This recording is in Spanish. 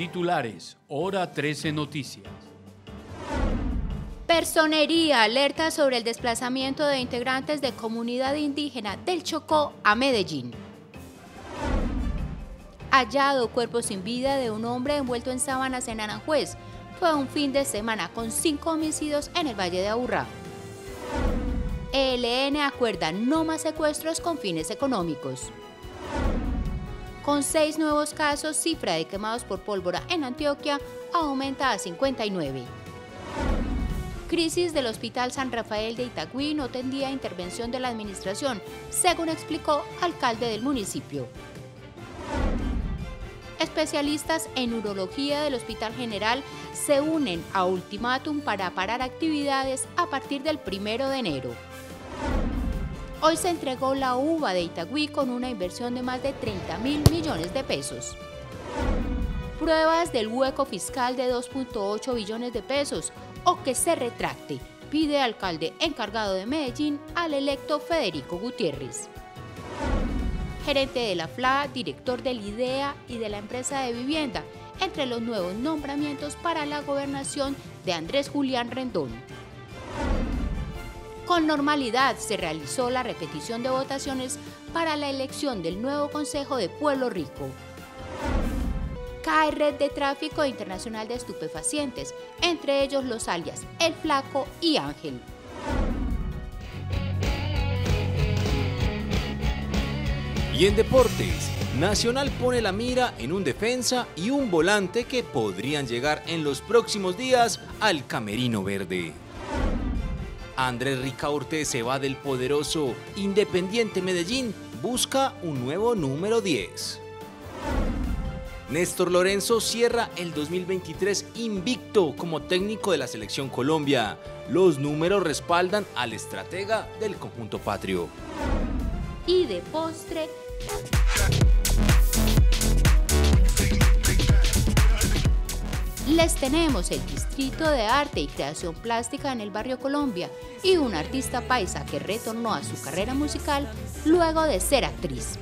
Titulares, hora 13 Noticias. Personería alerta sobre el desplazamiento de integrantes de comunidad indígena del Chocó a Medellín. Hallado cuerpo sin vida de un hombre envuelto en sábanas en Aranjuez. Fue un fin de semana con cinco homicidios en el Valle de Aburrá. ELN acuerda no más secuestros con fines económicos. Con seis nuevos casos, cifra de quemados por pólvora en Antioquia aumenta a 59. Crisis del Hospital San Rafael de Itagüí no tendía intervención de la administración, según explicó alcalde del municipio. Especialistas en urología del Hospital General se unen a ultimátum para parar actividades a partir del 1 de enero. Hoy se entregó la uva de Itagüí con una inversión de más de 30 mil millones de pesos. Pruebas del hueco fiscal de 2.8 billones de pesos o que se retracte, pide alcalde encargado de Medellín al electo Federico Gutiérrez. Gerente de la FLA, director del IDEA y de la empresa de vivienda, entre los nuevos nombramientos para la gobernación de Andrés Julián Rendón. Con normalidad se realizó la repetición de votaciones para la elección del nuevo Consejo de Pueblo Rico. Cae red de tráfico internacional de estupefacientes, entre ellos los alias El Flaco y Ángel. Y en deportes, Nacional pone la mira en un defensa y un volante que podrían llegar en los próximos días al Camerino Verde. Andrés Ricaurte se va del poderoso Independiente Medellín, busca un nuevo número 10. Néstor Lorenzo cierra el 2023 invicto como técnico de la selección Colombia. Los números respaldan al estratega del conjunto patrio. Y de postre, les tenemos el Distrito de Arte y Creación Plástica en el barrio Colombia y un artista paisa que retornó a su carrera musical luego de ser actriz.